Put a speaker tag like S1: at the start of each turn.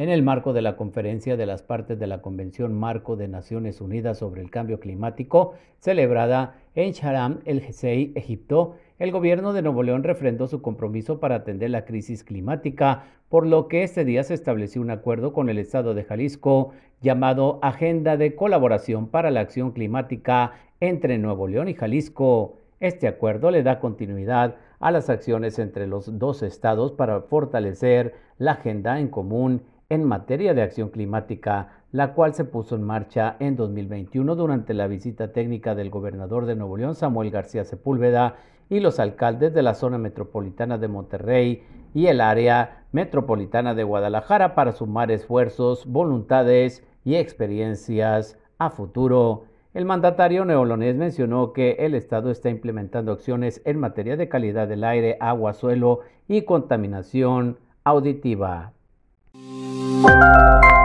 S1: en el marco de la conferencia de las partes de la Convención Marco de Naciones Unidas sobre el Cambio Climático, celebrada en Sharm el Sheikh, Egipto, el gobierno de Nuevo León refrendó su compromiso para atender la crisis climática, por lo que este día se estableció un acuerdo con el Estado de Jalisco llamado Agenda de Colaboración para la Acción Climática entre Nuevo León y Jalisco. Este acuerdo le da continuidad a las acciones entre los dos estados para fortalecer la agenda en común en materia de acción climática, la cual se puso en marcha en 2021 durante la visita técnica del gobernador de Nuevo León, Samuel García Sepúlveda, y los alcaldes de la zona metropolitana de Monterrey y el área metropolitana de Guadalajara para sumar esfuerzos, voluntades y experiencias a futuro. El mandatario neolonés mencionó que el Estado está implementando acciones en materia de calidad del aire, agua, suelo y contaminación auditiva.
S2: Thank you.